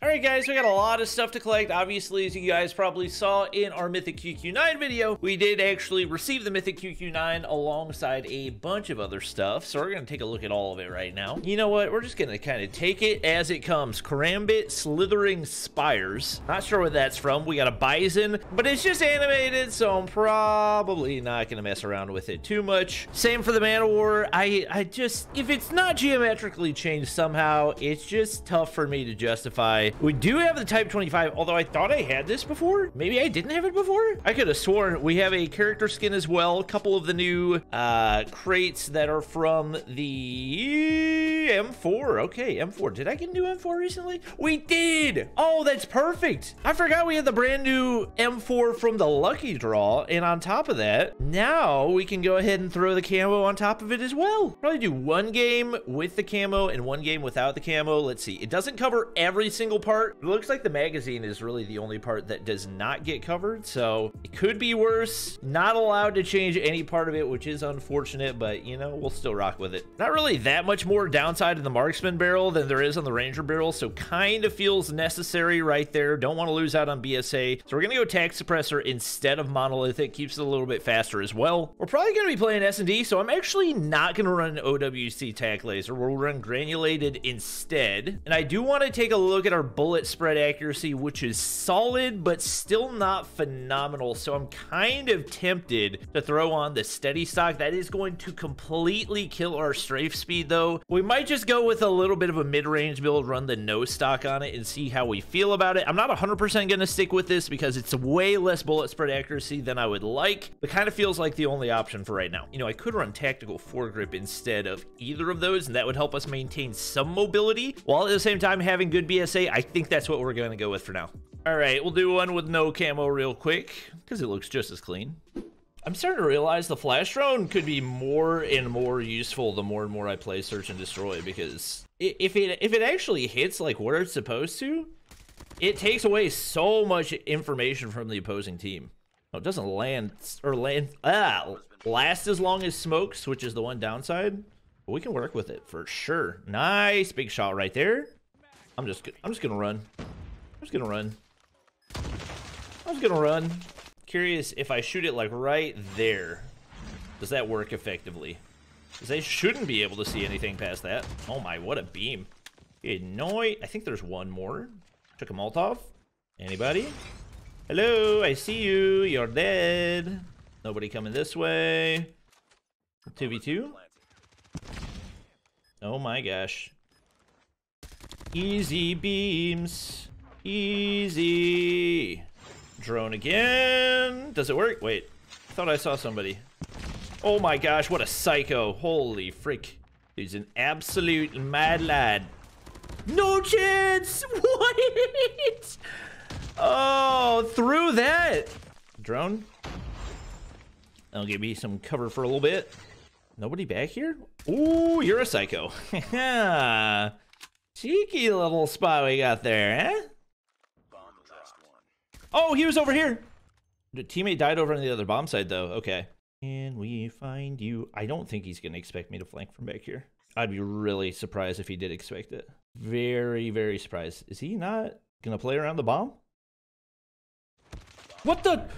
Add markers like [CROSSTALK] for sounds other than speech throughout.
All right, guys, we got a lot of stuff to collect. Obviously, as you guys probably saw in our Mythic QQ9 video, we did actually receive the Mythic QQ9 alongside a bunch of other stuff. So we're going to take a look at all of it right now. You know what? We're just going to kind of take it as it comes. Karambit Slithering Spires. Not sure what that's from. We got a Bison, but it's just animated, so I'm probably not going to mess around with it too much. Same for the Man-O-War. I, I just, if it's not geometrically changed somehow, it's just tough for me to justify we do have the Type 25, although I thought I had this before. Maybe I didn't have it before. I could have sworn we have a character skin as well. A couple of the new uh, crates that are from the M4. Okay, M4. Did I get a new M4 recently? We did. Oh, that's perfect. I forgot we had the brand new M4 from the Lucky Draw. And on top of that, now we can go ahead and throw the camo on top of it as well. Probably do one game with the camo and one game without the camo. Let's see. It doesn't cover every single part. It looks like the magazine is really the only part that does not get covered, so it could be worse. Not allowed to change any part of it, which is unfortunate, but you know, we'll still rock with it. Not really that much more downside in the marksman barrel than there is on the ranger barrel, so kind of feels necessary right there. Don't want to lose out on BSA, so we're gonna go attack suppressor instead of monolithic. Keeps it a little bit faster as well. We're probably gonna be playing S&D, so I'm actually not gonna run OWC tac laser. We'll run granulated instead, and I do want to take a look at our bullet spread accuracy, which is solid, but still not phenomenal. So I'm kind of tempted to throw on the steady stock. That is going to completely kill our strafe speed, though. We might just go with a little bit of a mid-range build, run the no stock on it, and see how we feel about it. I'm not 100% going to stick with this because it's way less bullet spread accuracy than I would like, but kind of feels like the only option for right now. You know, I could run tactical foregrip instead of either of those, and that would help us maintain some mobility, while at the same time having good BSA. I think that's what we're going to go with for now. All right, we'll do one with no camo real quick because it looks just as clean. I'm starting to realize the flash drone could be more and more useful the more and more I play search and destroy because if it if it actually hits like where it's supposed to, it takes away so much information from the opposing team. Oh, it doesn't land or land ah last as long as smokes, which is the one downside. But we can work with it for sure. Nice big shot right there. I'm just I'm just gonna run. I'm just gonna run. I'm just gonna run. Curious if I shoot it like right there, does that work effectively? Because they shouldn't be able to see anything past that. Oh my, what a beam. Annoy. I think there's one more. Took a Molotov. Anybody? Hello, I see you. You're dead. Nobody coming this way. 2v2. Oh my gosh. Easy beams. Easy. Drone again. Does it work? Wait. I thought I saw somebody. Oh my gosh, what a psycho. Holy freak. He's an absolute mad lad. No chance! [LAUGHS] What? Oh, through that. Drone. That'll give me some cover for a little bit. Nobody back here? Ooh, you're a psycho. [LAUGHS] Cheeky little spot we got there, eh? Oh, he was over here. The teammate died over on the other bomb side, though. Okay. Can we find you? I don't think he's going to expect me to flank from back here. I'd be really surprised if he did expect it. Very, very surprised. Is he not going to play around the bomb? What the?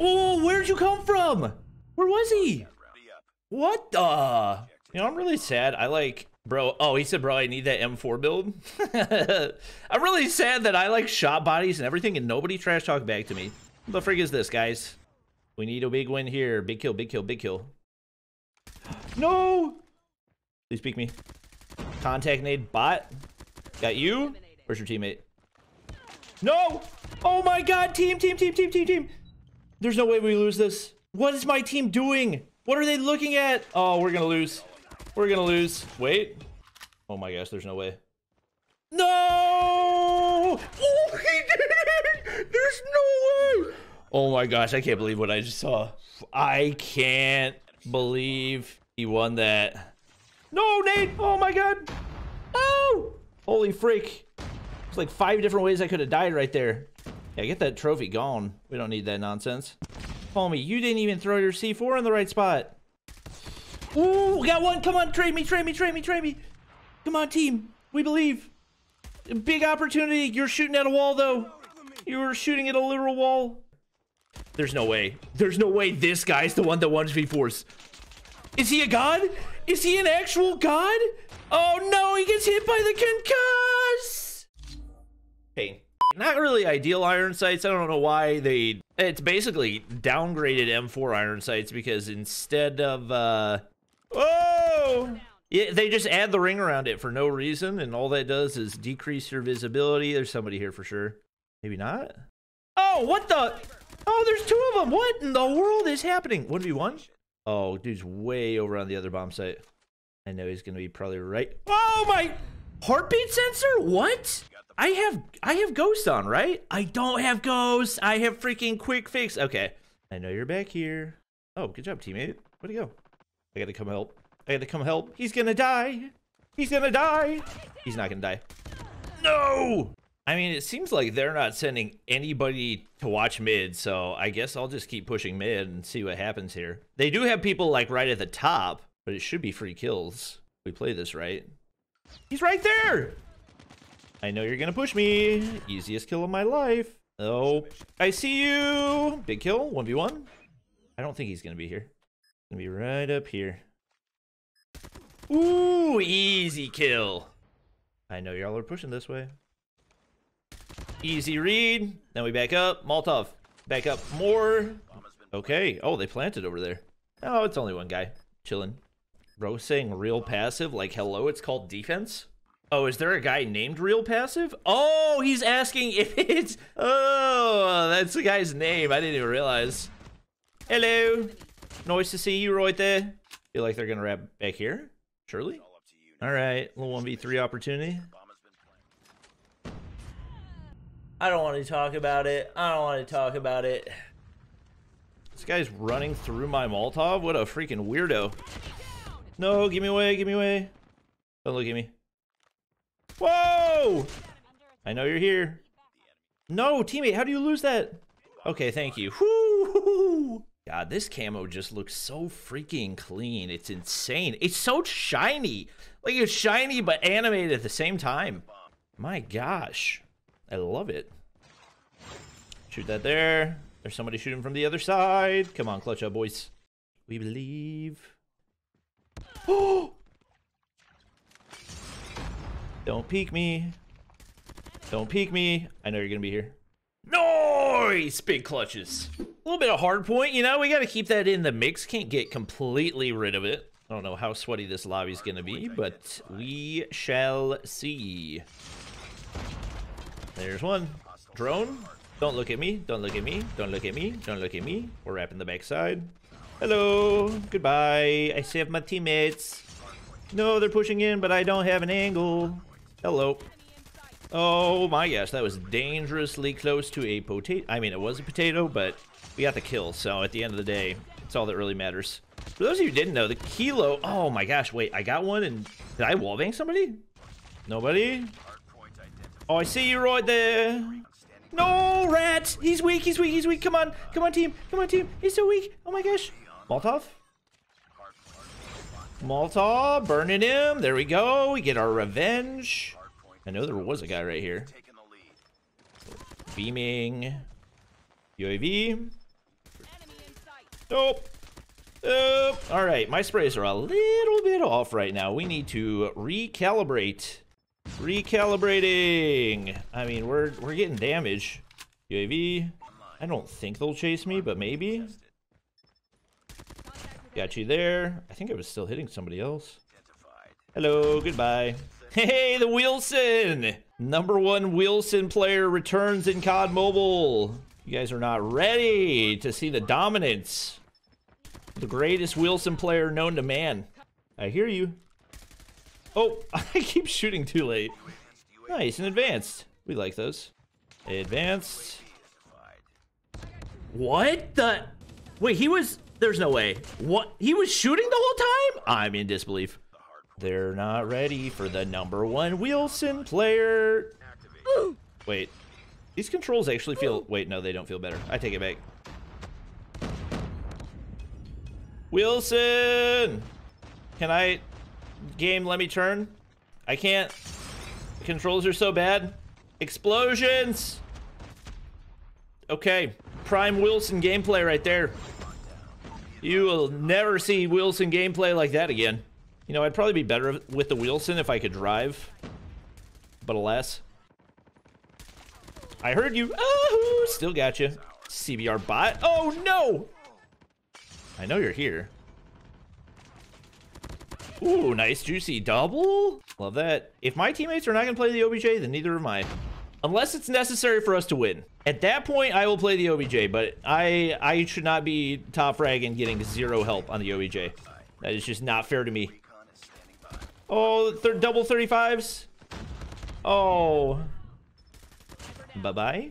Oh, where'd you come from? Where was he? What the? You know, I'm really sad. I like Bro, oh, he said, bro, I need that M4 build. [LAUGHS] I'm really sad that I like shot bodies and everything and nobody trash talk back to me. What the frig is this, guys? We need a big win here. Big kill, big kill, big kill. No! Please peek me. Contact nade bot. Got you? Where's your teammate? No! Oh my god, team, team, team, team, team, team. There's no way we lose this. What is my team doing? What are they looking at? Oh, we're gonna lose. We're gonna lose. Wait. Oh my gosh, there's no way. No! Oh, he did it! There's no way! Oh my gosh, I can't believe what I just saw. I can't believe he won that. No, Nate! Oh my god! Oh! Holy freak. There's like five different ways I could have died right there. Yeah, get that trophy gone. We don't need that nonsense. Homie, you didn't even throw your C4 in the right spot. Ooh, got one. Come on, trade me, trade me, trade me, trade me. Come on, team. We believe. Big opportunity. You're shooting at a wall, though. You were shooting at a literal wall. There's no way. There's no way this guy's the one that 1v4s. Is he a god? Is he an actual god? Oh no, he gets hit by the concuss! Hey, not really ideal iron sights. I don't know why they... It's basically downgraded M4 iron sights because instead of... uh Oh! Yeah, they just add the ring around it for no reason, and all that does is decrease your visibility. There's somebody here for sure. Maybe not? Oh, what the? Oh, there's two of them. What in the world is happening? 1v1? Oh, dude's way over on the other bomb site. I know he's going to be probably right. Oh, my heartbeat sensor? What? I have I have ghost on, right? I don't have ghost. I have freaking quick fix. Okay. I know you're back here. Oh, good job, teammate. Where'd he go? I gotta come help. I gotta come help. He's gonna die. He's gonna die. He's not gonna die. No! I mean, it seems like they're not sending anybody to watch mid, so I guess I'll just keep pushing mid and see what happens here. They do have people like right at the top, but it should be free kills. We play this right. He's right there! I know you're gonna push me. Easiest kill of my life. Oh, I see you. Big kill, 1v1. I don't think he's gonna be here. Gonna be right up here. Ooh, easy kill. I know y'all are pushing this way. Easy read. Then we back up. Molotov. Back up more. Okay. Oh, they planted over there. Oh, it's only one guy. Chilling. Bro saying real passive, like hello, it's called defense? Oh, is there a guy named Real Passive? Oh, he's asking if [LAUGHS] it's... Oh, that's the guy's name. I didn't even realize. Hello. Nice to see you right there. Feel like they're going to wrap back here? Surely? All right, little 1v3 opportunity. I don't want to talk about it. I don't want to talk about it. This guy's running through my Molotov? What a freaking weirdo. No, give me away, give me away. Don't look at me. Whoa! I know you're here. No, teammate, how do you lose that? Okay, thank you. Whoo! [LAUGHS] God, this camo just looks so freaking clean. It's insane. It's so shiny. Like it's shiny but animated at the same time. My gosh. I love it. Shoot that there. There's somebody shooting from the other side. Come on, clutch up, boys. We believe. [GASPS] Don't peek me. Don't peek me. I know you're going to be here. Nice! Big clutches. Little bit of hard point, you know? We got to keep that in the mix. Can't get completely rid of it. I don't know how sweaty this lobby's going to be, but we shall see. There's one. Drone. Don't look at me. Don't look at me. Don't look at me. Don't look at me. We're wrapping the backside. Hello. Goodbye. I saved my teammates. No, they're pushing in, but I don't have an angle. Hello. Oh my gosh, that was dangerously close to a potato. I mean, it was a potato, but we got the kill. So at the end of the day, it's all that really matters. For those of you who didn't know, the kilo. Oh my gosh, wait, I got one and did I wallbang somebody? Nobody? Oh, I see you right there. No, rat! He's weak, he's weak, he's weak. Come on, come on, team. Come on, team. He's so weak. Oh my gosh. Molotov? Molotov, burning him. There we go. We get our revenge. I know there was a guy right here. Beaming. UAV. Nope. Nope. All right, my sprays are a little bit off right now. We need to recalibrate. Recalibrating. I mean, we're we're getting damage. UAV. I don't think they'll chase me, but maybe. Got you there. I think I was still hitting somebody else. Hello, goodbye. Hey, the Wilson! Number one Wilson player returns in COD Mobile. You guys are not ready to see the dominance. The greatest Wilson player known to man. I hear you. Oh, [LAUGHS] I keep shooting too late. Nice and advanced. We like those. Advanced. What the? Wait, he was... There's no way. What? He was shooting the whole time? I'm in disbelief. They're not ready for the number one Wilson player. Wait. These controls actually feel... Wait, no, they don't feel better. I take it back. Wilson! Can I... Game, let me turn? I can't... controls are so bad. Explosions! Okay, prime Wilson gameplay right there. You will never see Wilson gameplay like that again. You know, I'd probably be better with the Wilson if I could drive. But alas. I heard you. Oh, still got you. CBR bot. Oh, no! I know you're here. Ooh, nice juicy double. Love that. If my teammates are not going to play the OBJ, then neither am I. Unless it's necessary for us to win. At that point, I will play the OBJ, but I I should not be top frag and getting zero help on the OBJ. That is just not fair to me. Oh, double 35s? Oh. Bye-bye.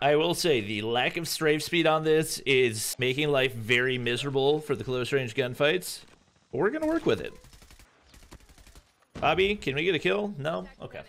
I will say, the lack of strafe speed on this is making life very miserable for the close range gunfights. But we're going to work with it. Bobby, can we get a kill? No? Okay.